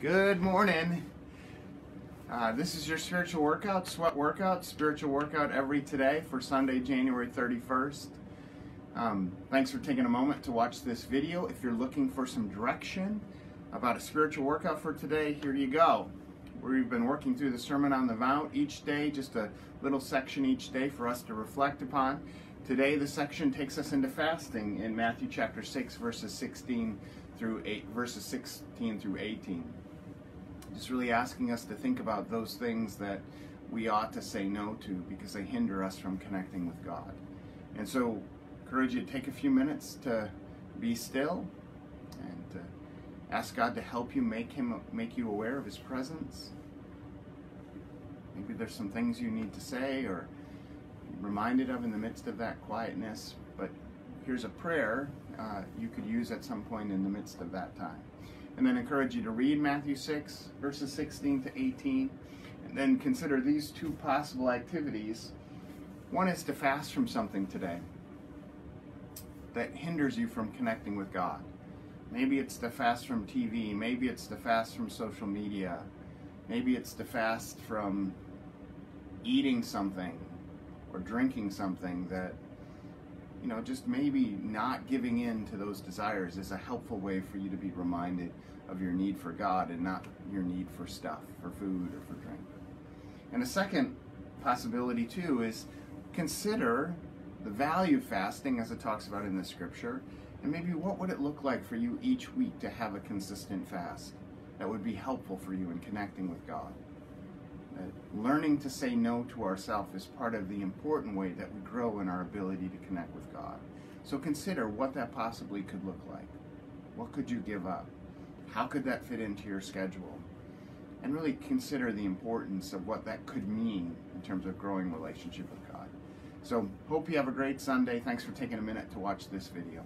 Good morning. Uh, this is your spiritual workout, sweat workout, spiritual workout every today for Sunday, January 31st. Um, thanks for taking a moment to watch this video. If you're looking for some direction about a spiritual workout for today, here you go. We've been working through the Sermon on the Mount each day, just a little section each day for us to reflect upon. Today, the section takes us into fasting in Matthew chapter 6, verses 16 through 8, verses 16 through 18 just really asking us to think about those things that we ought to say no to because they hinder us from connecting with God. And so, encourage you to take a few minutes to be still and to ask God to help you make him make you aware of his presence. Maybe there's some things you need to say or reminded of in the midst of that quietness, but here's a prayer uh, you could use at some point in the midst of that time and then encourage you to read Matthew 6, verses 16 to 18, and then consider these two possible activities. One is to fast from something today that hinders you from connecting with God. Maybe it's to fast from TV, maybe it's to fast from social media, maybe it's to fast from eating something or drinking something that you know, just maybe not giving in to those desires is a helpful way for you to be reminded of your need for God and not your need for stuff, for food or for drink. And a second possibility too is consider the value of fasting as it talks about in the scripture and maybe what would it look like for you each week to have a consistent fast that would be helpful for you in connecting with God learning to say no to ourselves is part of the important way that we grow in our ability to connect with God. So consider what that possibly could look like. What could you give up? How could that fit into your schedule? And really consider the importance of what that could mean in terms of growing relationship with God. So hope you have a great Sunday. Thanks for taking a minute to watch this video.